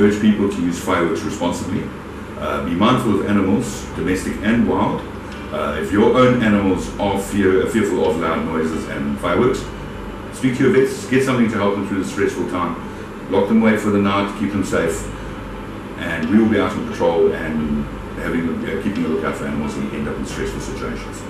urge people to use fireworks responsibly. Uh, be mindful of animals, domestic and wild. Uh, if your own animals are fear, uh, fearful of loud noises and fireworks, speak to your vets, get something to help them through the stressful time. Lock them away for the night, keep them safe, and we will be out on patrol and having uh, keeping a lookout for animals who end up in stressful situations.